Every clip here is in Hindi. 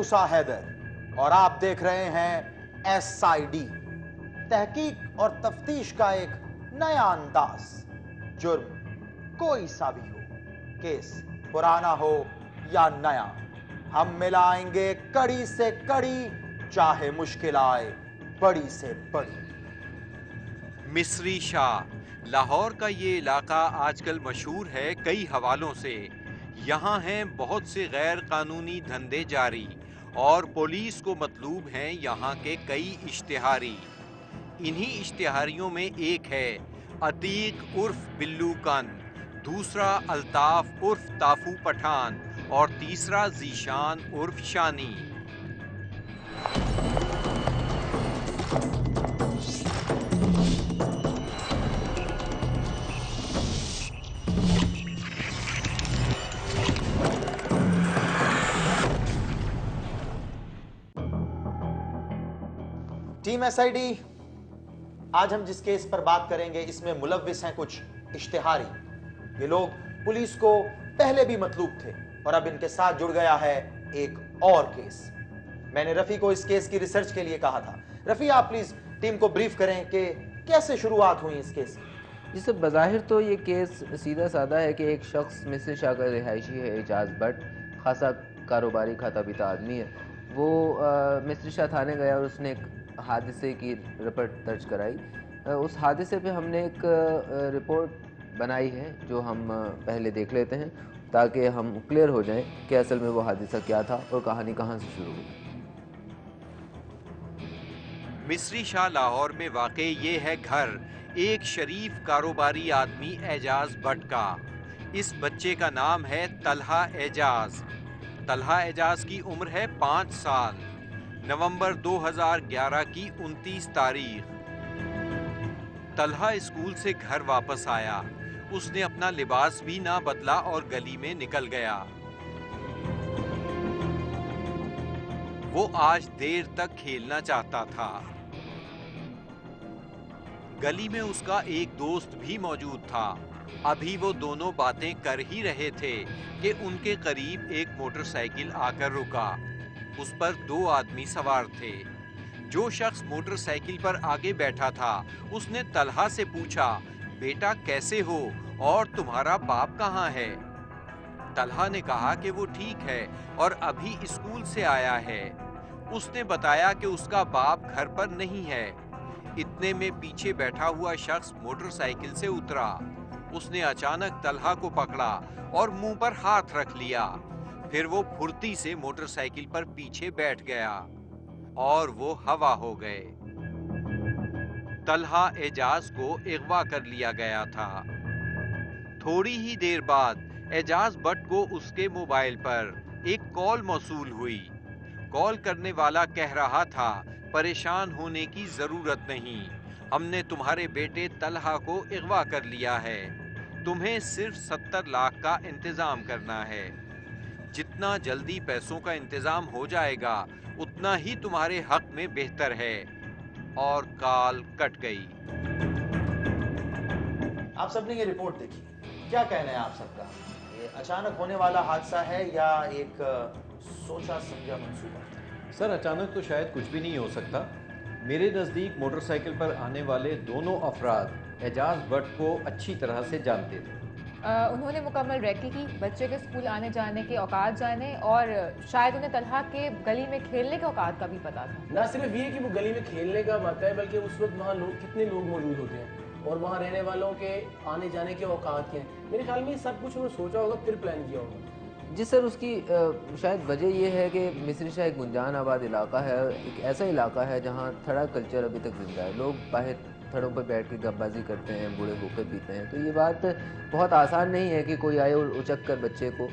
मूसा हैदर, और आप देख रहे हैं एस आई तहकीक और तफ्तीश का एक नया अंदाज। जुर्म कोई सा भी हो, केस पुराना हो या नया, हम मिलाएँगे कड़ी से कड़ी, चाहे मुश्किल आए बड़ी से बड़ी। मिस्री शाह, लाहौर का ये इलाका आजकल मशहूर है कई हवालों से। यहाँ हैं बहुत से गैर कानूनी धंधे जारी और पुलिस को मतलूब हैं यहाँ के कई इश्तिहारी। इन्हीं इश्तिहारियों में एक है, अतीक उर्फ़ बिल्लू कन दूसरा अल्ताफ उर्फ़ ताफू पठान, और तीसरा जीशान उर्फ़ शानी। टीम एसआईडी आज हम जिस केस पर बात करेंगे, इसमें मुलविस हैं कुछ इश्तिहारी। ये लोग पुलिस को पहले भी मतलूब थे और अब इनके साथ जुड़ गया है एक और केस मैंने रफी को इस केस की रिसर्च के लिए कहा था। रफी, आप प्लीज़ टीम को ब्रीफ करें कि कैसे शुरुआत हुई इस केस की? जिससे बज़ाहिर तो ये केस सीधा साधा है कि एक शख्स मिस्र का रिहायशी है एजाज भट्ट खासा कारोबारी खाता पीता आदमी है। वो मिस्र शाह थाने गया और उसने एक हादसे की रिपोर्ट दर्ज कराई। उस हादसे पे हमने एक रिपोर्ट बनाई है, जो हम पहले देख लेते हैं, ताकि हम क्लियर हो जाएँ कि असल में वो हादसा क्या था और कहानी कहाँ से शुरू हुई। मिस्री शाह लाहौर में वाक़ ये है घर, एक शरीफ कारोबारी आदमी एजाज भट्ट का। इस बच्चे का नाम है तलहा एजाज। तलहा एजाज की उम्र है पाँच साल। नवंबर 2011 की 29 तारीख। तलहा स्कूल से घर वापस आया। उसने अपना लिबास भी ना बदला और गली में निकल गया। वो आज देर तक खेलना चाहता था। गली में उसका एक दोस्त भी मौजूद था। अभी वो दोनों बातें कर ही रहे थे कि उनके करीब एक मोटरसाइकिल आकर रुका। उस पर दो आदमी सवार थे। जो शख्स मोटरसाइकिल पर आगे बैठा था, उसने तलहा से पूछा, बेटा, कैसे हो? और तुम्हारा बाप कहाँ है? तलहा ने कहा कि वो ठीक है और अभी स्कूल से आया है। उसने बताया कि उसका बाप घर पर नहीं है। इतने में पीछे बैठा हुआ शख्स मोटरसाइकिल से उतरा। उसने अचानक तलहा को पकड़ा और मुँह पर हाथ रख लिया। फिर वो फुर्ती से मोटरसाइकिल पर पीछे बैठ गया और वो हवा हो गए। तलहा एजाज को अगवा कर लिया गया था। थोड़ी ही देर बाद एजाज भट्ट को उसके मोबाइल पर एक कॉल मौसूल हुई। कॉल करने वाला कह रहा था, परेशान होने की ज़रूरत नहीं। हमने तुम्हारे बेटे तलहा को अगवा कर लिया है। तुम्हें सिर्फ़ सत्तर लाख का इंतज़ाम करना है। जितना जल्दी पैसों का इंतज़ाम हो जाएगा उतना ही तुम्हारे हक में बेहतर है। और काल कट गई। आप सबने ये रिपोर्ट देखी। क्या कहना है आप सबका? ये अचानक होने वाला हादसा है या एक सोचा समझा मंसूबा? सर अचानक तो शायद कुछ भी नहीं हो सकता। मेरे नज़दीक मोटरसाइकिल पर आने वाले दोनों अफराद एजाज भट्ट को अच्छी तरह से जानते थे। अ, उन्होंने मुकम्मल रैकी की बच्चे के स्कूल आने जाने के औकात जाने और शायद उन्हें तलहा के गली में खेलने के औकात का भी पता था। ना सिर्फ़ ये कि वो गली में खेलने का बात है बल्कि उस वक्त वहाँ लोग कितने लोग मौजूद होते हैं और वहाँ रहने वालों के आने जाने के औकात के हैं। मेरे ख्याल में सब कुछ उन्होंने सोचा होगा फिर प्लान किया होगा। जी सर, उसकी शायद वजह यह है कि मिस्र शाह एक गुंजान आबाद इलाका है, एक ऐसा इलाका है जहाँ थड़ा कल्चर अभी तक ज़िंदा है। लोग बाहर थड़ों पर बैठ के गपबाजी करते हैं, बूढ़े होकर पीते हैं। तो ये बात बहुत आसान नहीं है कि कोई आए और उचक कर बच्चे को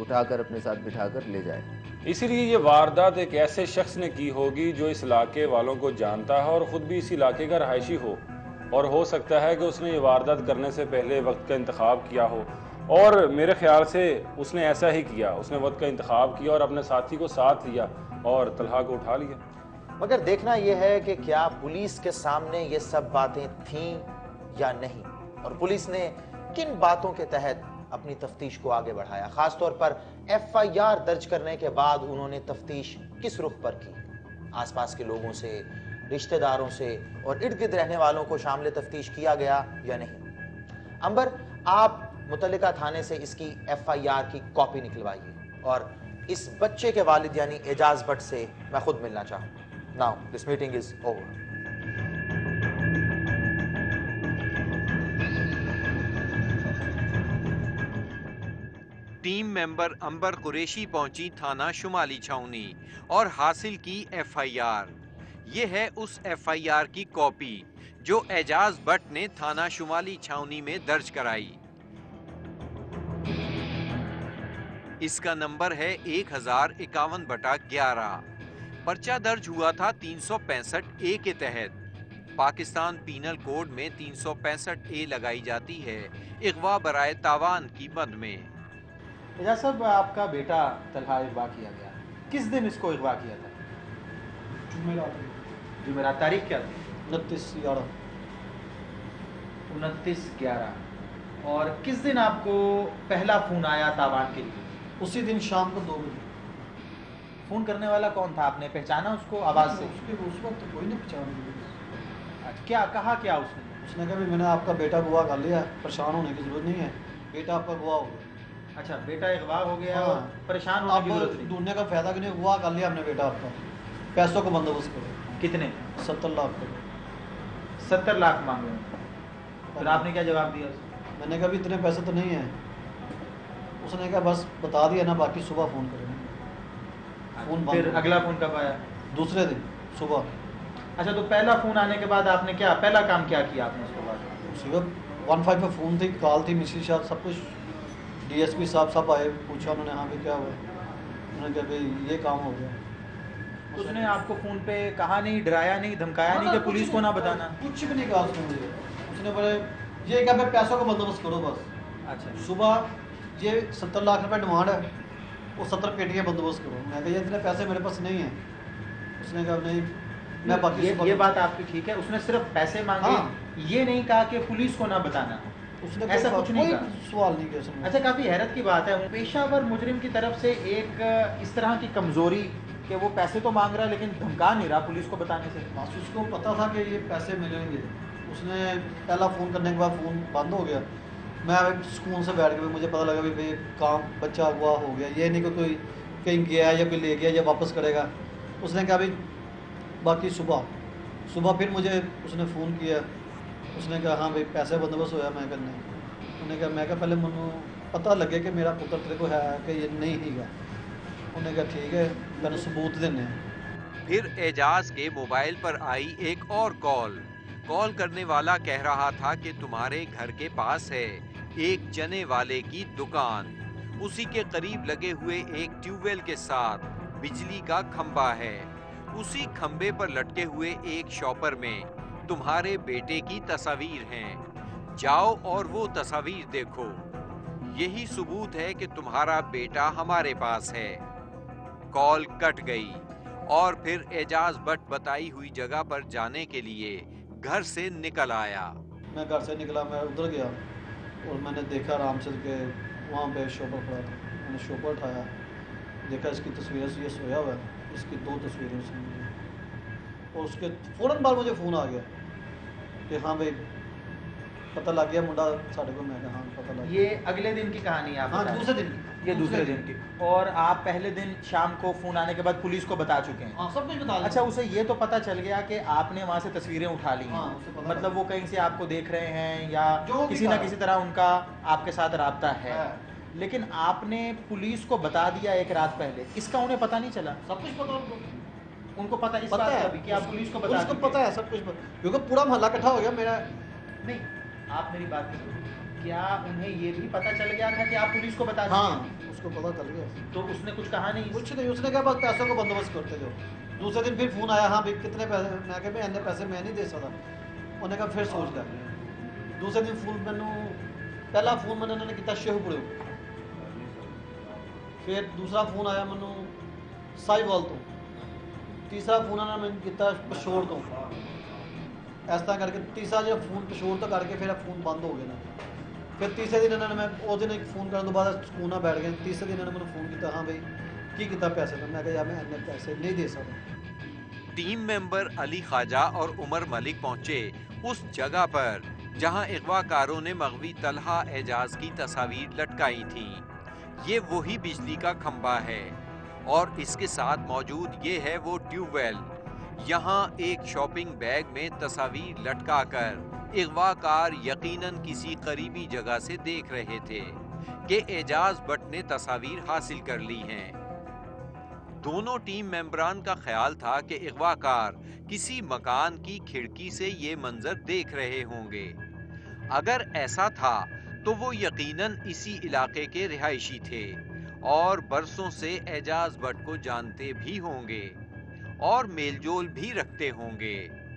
उठाकर अपने साथ बिठाकर ले जाए। इसीलिए ये वारदात एक ऐसे शख्स ने की होगी जो इस इलाके वालों को जानता है और ख़ुद भी इस इलाके का रहायशी हो। और हो सकता है कि उसने ये वारदात करने से पहले वक्त का इंतखब किया हो। और मेरे ख्याल से उसने ऐसा ही किया। उसने वक्त का इंतखब किया और अपने साथी को साथ लिया और तलहा को उठा लिया। मगर देखना यह है कि क्या पुलिस के सामने ये सब बातें थीं या नहीं? और पुलिस ने किन बातों के तहत अपनी तफ्तीश को आगे बढ़ाया? खासतौर पर एफआईआर दर्ज करने के बाद उन्होंने तफ्तीश किस रुख पर की? आसपास के लोगों से रिश्तेदारों से और इर्द गिर्द रहने वालों को शामिल तफ्तीश किया गया या नहीं? अंबर, आप मुतलिका थाने से इसकी एफआईआर की कॉपी निकलवाइए और इस बच्चे के वालिद यानी एजाज भट्ट से मैं खुद मिलना चाहूँ now this meeting is over team member Amber Qureshi पहुँची थाना शुमाली छावनी और हासिल की एफआईआर। ये है उस एफआईआर की कॉपी, जो एजाज भट्ट ने थाना शुमाली छावनी में दर्ज कराई। इसका नंबर है एक हज़ार इक्यावन बटा ग्यारह। पर्चा दर्ज हुआ था तीन सौ पैंसठ ए के तहत। पाकिस्तान पीनल कोड में तीन सौ पैंसठ ए लगाई जाती है, इगवा बराए तावान की मद में। एजाज साहब, आपका बेटा तलहा अगवा किया गया। किस दिन इसको अगवा किया था? जुमेरात जुमेरात तारीख क्या थी? उनतीस ग्यारह। उनतीस ग्यारह। और किस दिन आपको पहला फ़ोन आया तावान के लिए? उसी दिन शाम को दो बजे। फ़ोन करने वाला कौन था? आपने पहचाना उसको आवाज़ से? उसके उस वक्त कोई नहीं पहचान। अच्छा, क्या कहा क्या उसने? उसने कहा मैंने आपका बेटा गुआ कर लिया परेशान होने की ज़रूरत नहीं है। बेटा आपका गुआ हो गया। अच्छा बेटा अगवा हो गया हाँ। परेशान होने की ज़रूरत नहीं। ढूँढने का फ़ायदा क्यों नहीं गुआ कर लिया हमने बेटा आपका। पैसों का बंदोबस्त करो। कितने? सत्तर लाख करो। सत्तर लाख मांगे फिर आपने क्या जवाब दिया? मैंने कहा भी इतने पैसे तो नहीं है। उसने कहा बस बता दिया ना बाकी सुबह फ़ोन करेंगे। फ़ोन फिर अगला फ़ोन कब आया? दूसरे दिन सुबह। अच्छा तो पहला फ़ोन आने के बाद आपने क्या पहला काम क्या किया आपने उसके बाद? सुबह वन फाइव पे फ़ोन थी कॉल थी मिसी साहब सब कुछ डीएसपी साहब सब आए पूछा उन्होंने हाँ भी क्या हुआ? उन्होंने कहा भाई ये काम हो गया। उसने आपको फ़ोन पे कहा नहीं डराया नहीं धमकाया नहीं कि पुलिस को ना बताना। कुछ भी नहीं कहा उसने मुझे। उसने बोले ये क्या भाई पैसों का बंदोबस्त करो बस। अच्छा। सुबह ये सत्तर लाख रुपए डिमांड है वो सत्तर पेटियाँ बंदोबस्त करो। मैं कहा इतने पैसे मेरे पास नहीं है। उसने कहा नहीं मैं बाकी ये, ये बात आपकी ठीक है। उसने सिर्फ़ पैसे मांगे हाँ। ये नहीं कहा कि पुलिस को ना बताना। उसने ऐसा कुछ नहीं कहा। सवाल नहीं किया अच्छा काफ़ी हैरत की बात है। पेशावर मुजरिम की तरफ़ से एक इस तरह की कमज़ोरी कि वो पैसे तो मांग रहा है, लेकिन धमका नहीं रहा पुलिस को बताने से। बस उसको पता था कि ये पैसे मिलेंगे। उसने पहला फ़ोन करने के बाद फ़ोन बंद हो गया। मैं सुकून से बैठ गया मुझे पता लगा भी भाई, काम बच्चा हुआ हो गया। ये नहीं कि कोई कहीं गया या कोई ले गया या वापस करेगा। उसने कहा, भाई, बाकी सुबह। सुबह फिर मुझे उसने फ़ोन किया। उसने कहा हाँ भाई, पैसे बंदोबस्त होया मैं कहा नहीं उन्हें कहा, मैं कहा, पहले मैनू पता लगे कि मेरा पुत्र तेरे को है कि ये नहीं हीगा उन्हें कहा, ठीक है तेन सबूत देने फिर एजाज के मोबाइल पर आई एक और कॉल। कॉल करने वाला कह रहा था कि तुम्हारे घर के पास है एक चने वाले की दुकान। उसी के करीब लगे हुए एक ट्यूबवेल के साथ बिजली का खंबा है। उसी खंबे पर लटके हुए एक शॉपर में तुम्हारे बेटे की तस्वीर हैं। जाओ और वो तस्वीर देखो। यही सबूत है कि तुम्हारा बेटा हमारे पास है। कॉल कट गई और फिर एजाज भट्ट बताई हुई जगह पर जाने के लिए घर से निकल आया। मैं घर से निकला मैं उधर गया और मैंने देखा रामचंद्र के वहाँ पे शोपर खड़ा था मैंने शोपर उठाया देखा इसकी तस्वीरें से ये सोया हुआ है इसकी दो तस्वीरें उसने मुझे और उसके फ़ौरन बाद मुझे फ़ोन आ गया कि हाँ भाई पता लग गया मुंडा साढ़े को। मैं हाँ पता लग गया। ये अगले दिन की कहानी है हाँ दूसरे दिन की। ये दूसरे दिन की। और आप पहले दिन शाम को फ़ोन आने के बाद पुलिस को बता चुके हैं। हाँ सब कुछ बता अच्छा उसे ये तो पता चल गया कि आपने वहाँ से तस्वीरें उठा ली हैं। हाँ, मतलब वो कहीं से आपको देख रहे हैं या किसी ना किसी तरह उनका आपके साथ राबता है। है। लेकिन आपने पुलिस को बता दिया एक रात पहले। इसका उन्हें पता नहीं चला। सब कुछ पता उनको। उनको पता इस पता है। का भी कि आप पुलिस को बता उसको चुके पता है। सब कुछ क्योंकि पूरा मोहल्ला इकट्ठा हो गया मेरा नहीं आप मेरी बात नहीं। क्या उन्हें ये भी पता चल गया था कि आप पुलिस को बता हाँ उसको पता चल गया। तो उसने कुछ कहा नहीं? कुछ नहीं उसने कहा बस पैसों को बंदोबस्त करते जाओ। दूसरे दिन फिर फ़ोन आया हाँ भाई कितने पैसे? मैं कहा भाई इन्ने पैसे मैं नहीं दे सकता। उन्हें कहा फिर सोच लिया दूसरे दिन फ़ोन मैनू पहला फ़ोन मैंने उन्होंने किया शेहूपुरे फिर दूसरा फ़ोन आया मैनू साहिवाल तो। तीसरा फ़ोन उन्होंने मैंने किया पशोर तो। इस तरह करके तीसरा जो फ़ोन पशोर तो करके फिर फ़ोन बंद हो गए ना। ਫਿਰ ਤੀਸਰੇ ਦਿਨ ਇਹਨਾਂ ਨੇ ਮੈਂ ਉਸ ਦਿਨ ਇੱਕ ਫੋਨ ਕਰਨ ਤੋਂ ਬਾਅਦ ਸਕੂਨ ਨਾਲ ਬੈਠ ਗਏ ਤੀਸਰੇ ਦਿਨ ਇਹਨਾਂ ਨੇ ਮੈਨੂੰ ਫੋਨ ਕੀਤਾ ਹਾਂ ਬਈ ਕੀ ਕੀਤਾ ਪੈਸੇ ਦਾ ਮੈਂ ਕਿਹਾ ਯਾਰ ਮੈਂ ਇੰਨੇ ਪੈਸੇ ਨਹੀਂ ਦੇ ਸਕਦਾ टीम मेंबर अली ख्वाजा और उमर मलिक पहुंचे उस जगह पर जहां अगवाकारों ने मगवी तलहा एजाज की तस्वीर लटकाई थी ये वही बिजली का खंबा है और इसके साथ मौजूद ये है वो ट्यूबवेल यहाँ एक शॉपिंग बैग में तस्वीर लटकाकर अगवाकार यकीनन किसी करीबी जगह से देख रहे थे कि एजाज भट्ट ने तस्वीर हासिल कर ली हैं। दोनों टीम मेंबरान का ख्याल था कि अगवाकार किसी मकान की खिड़की से ये मंजर देख रहे होंगे। अगर ऐसा था तो वो यकीनन इसी इलाके के रिहायशी थे और बरसों से एजाज भट्ट को जानते भी होंगे और मेलजोल भी रखते होंगे।